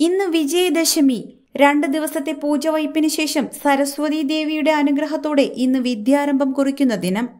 ഇന്ന് വിജയദശമി. രണ്ട് ദിവസത്തെ പൂജ വയ്പ്പിന് ശേഷം സരസ്വതി ദേവിയുടെ അനുഗ്രഹത്തോടെ ഇന്ന് വിദ്യാരംഭം കുറിക്കുന്ന ദിനം.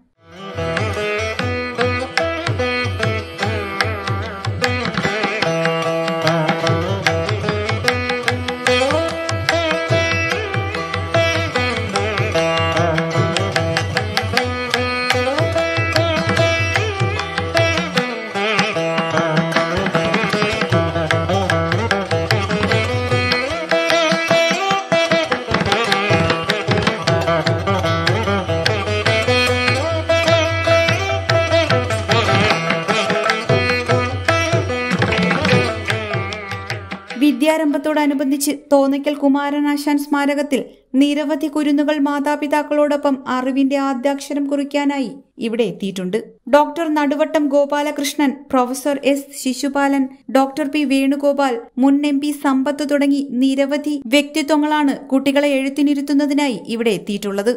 വിദ്യാരംഭത്തോടനുബന്ധിച്ച് തോന്നിക്കൽ കുമാരനാശാൻ സ്മാരകത്തിൽ നിരവധി കുരുന്നുകൾ മാതാപിതാക്കളോടൊപ്പം അറിവിന്റെ ആദ്യാക്ഷരം കുറിക്കാനായി ഇവിടെ എത്തിയിട്ടുണ്ട്. Doctor Naduvattom Gopalakrishnan professor S Sisupalan doctor P Venugopal മുൻ എം പി സമ്പത്ത് തുടങ്ങി നിരവധി വ്യക്തിത്വങ്ങളാണ് കുട്ടികളെ എഴുത്തിനിരുത്തുന്നതിനായി ഇവിടെ എത്തിയിട്ടുള്ളത്.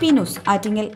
പി ആറ്റിങ്ങൽ